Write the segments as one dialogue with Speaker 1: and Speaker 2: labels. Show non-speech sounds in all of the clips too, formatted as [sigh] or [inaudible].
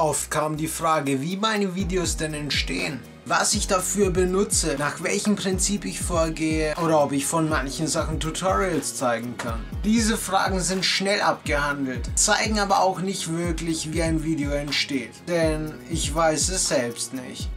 Speaker 1: Oft kam die Frage, wie meine Videos denn entstehen, was ich dafür benutze, nach welchem Prinzip ich vorgehe oder ob ich von manchen Sachen Tutorials zeigen kann. Diese Fragen sind schnell abgehandelt, zeigen aber auch nicht wirklich, wie ein Video entsteht, denn ich weiß es selbst nicht.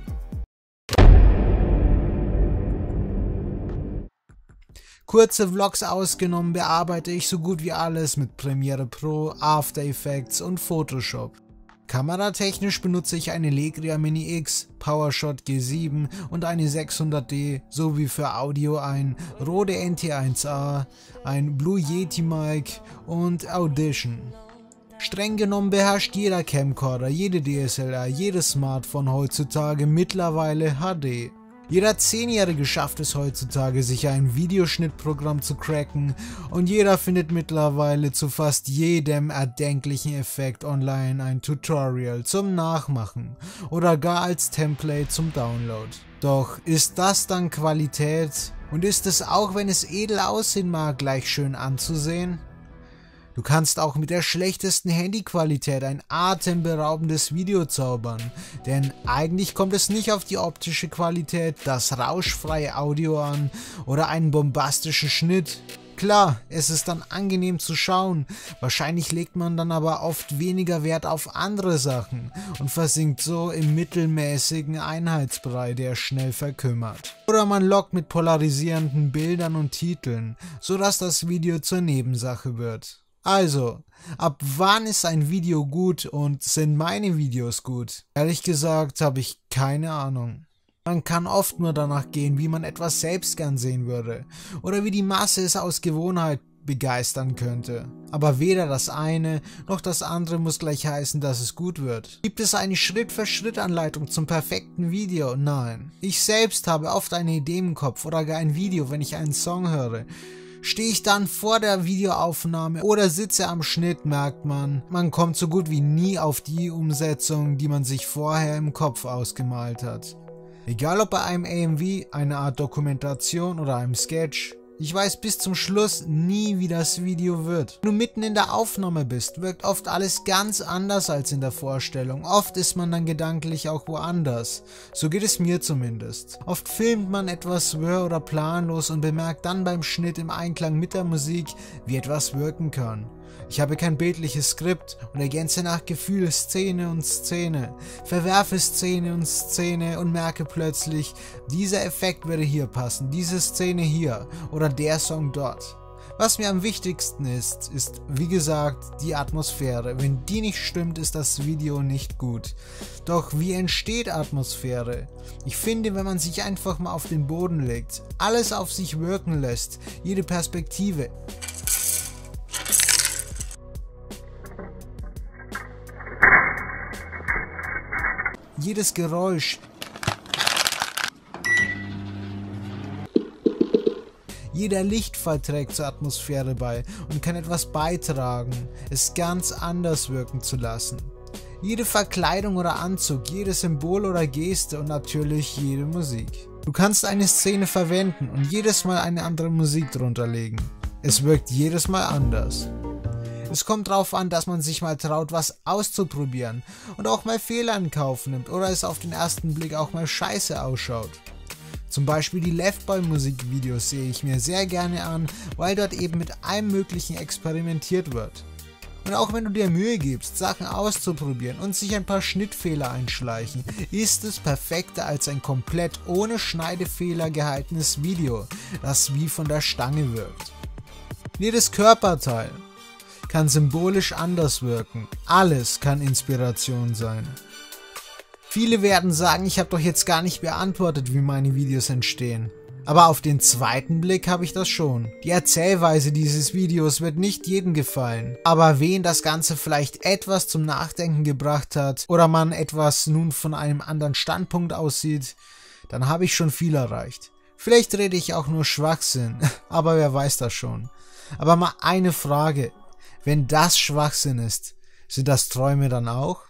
Speaker 1: Kurze Vlogs ausgenommen bearbeite ich so gut wie alles mit Premiere Pro, After Effects und Photoshop. Kameratechnisch benutze ich eine Legria Mini X, PowerShot G7 und eine 600D sowie für Audio ein Rode NT1A, ein Blue Yeti Mic und Audition. Streng genommen beherrscht jeder Camcorder, jede DSLR, jedes Smartphone heutzutage mittlerweile HD. Jeder Zehnjährige schafft es heutzutage, sich ein Videoschnittprogramm zu cracken und jeder findet mittlerweile zu fast jedem erdenklichen Effekt online ein Tutorial zum Nachmachen oder gar als Template zum Download. Doch ist das dann Qualität? Und ist es auch, wenn es edel aussehen mag, gleich schön anzusehen? Du kannst auch mit der schlechtesten Handyqualität ein atemberaubendes Video zaubern, denn eigentlich kommt es nicht auf die optische Qualität, das rauschfreie Audio an oder einen bombastischen Schnitt. Klar, es ist dann angenehm zu schauen, wahrscheinlich legt man dann aber oft weniger Wert auf andere Sachen und versinkt so im mittelmäßigen Einheitsbrei, der schnell verkümmert. Oder man lockt mit polarisierenden Bildern und Titeln, sodass das Video zur Nebensache wird. Also, ab wann ist ein Video gut und sind meine Videos gut? Ehrlich gesagt habe ich keine Ahnung. Man kann oft nur danach gehen, wie man etwas selbst gern sehen würde oder wie die Masse es aus Gewohnheit begeistern könnte. Aber weder das eine noch das andere muss gleich heißen, dass es gut wird. Gibt es eine Schritt-für-Schritt-Anleitung zum perfekten Video? Nein. Ich selbst habe oft eine Idee im Kopf oder gar ein Video, wenn ich einen Song höre Stehe ich dann vor der Videoaufnahme oder sitze am Schnitt, merkt man, man kommt so gut wie nie auf die Umsetzung, die man sich vorher im Kopf ausgemalt hat. Egal ob bei einem AMV, einer Art Dokumentation oder einem Sketch, ich weiß bis zum Schluss nie, wie das Video wird. Wenn du mitten in der Aufnahme bist, wirkt oft alles ganz anders als in der Vorstellung. Oft ist man dann gedanklich auch woanders. So geht es mir zumindest. Oft filmt man etwas wirr oder planlos und bemerkt dann beim Schnitt im Einklang mit der Musik, wie etwas wirken kann. Ich habe kein bildliches Skript und ergänze nach Gefühl Szene und Szene, verwerfe Szene und Szene und merke plötzlich, dieser Effekt würde hier passen, diese Szene hier oder der Song dort. Was mir am wichtigsten ist, ist, wie gesagt, die Atmosphäre. Wenn die nicht stimmt, ist das Video nicht gut. Doch wie entsteht Atmosphäre? Ich finde, wenn man sich einfach mal auf den Boden legt, alles auf sich wirken lässt, jede Perspektive, jedes Geräusch, Jeder Lichtfall trägt zur Atmosphäre bei und kann etwas beitragen, es ganz anders wirken zu lassen. Jede Verkleidung oder Anzug, jedes Symbol oder Geste und natürlich jede Musik. Du kannst eine Szene verwenden und jedes Mal eine andere Musik drunter legen. Es wirkt jedes Mal anders. Es kommt darauf an, dass man sich mal traut, was auszuprobieren und auch mal Fehler in Kauf nimmt oder es auf den ersten Blick auch mal scheiße ausschaut. Zum Beispiel die Leftball Musikvideos sehe ich mir sehr gerne an, weil dort eben mit allem möglichen experimentiert wird. Und auch wenn du dir Mühe gibst, Sachen auszuprobieren und sich ein paar Schnittfehler einschleichen, ist es perfekter als ein komplett ohne Schneidefehler gehaltenes Video, das wie von der Stange wirkt. Jedes Körperteil, kann symbolisch anders wirken. Alles kann Inspiration sein. Viele werden sagen, ich habe doch jetzt gar nicht beantwortet, wie meine Videos entstehen. Aber auf den zweiten Blick habe ich das schon. Die Erzählweise dieses Videos wird nicht jedem gefallen. Aber wen das Ganze vielleicht etwas zum Nachdenken gebracht hat oder man etwas nun von einem anderen Standpunkt aussieht, dann habe ich schon viel erreicht. Vielleicht rede ich auch nur Schwachsinn, [laughs] aber wer weiß das schon. Aber mal eine Frage. Wenn das Schwachsinn ist, sind das Träume dann auch?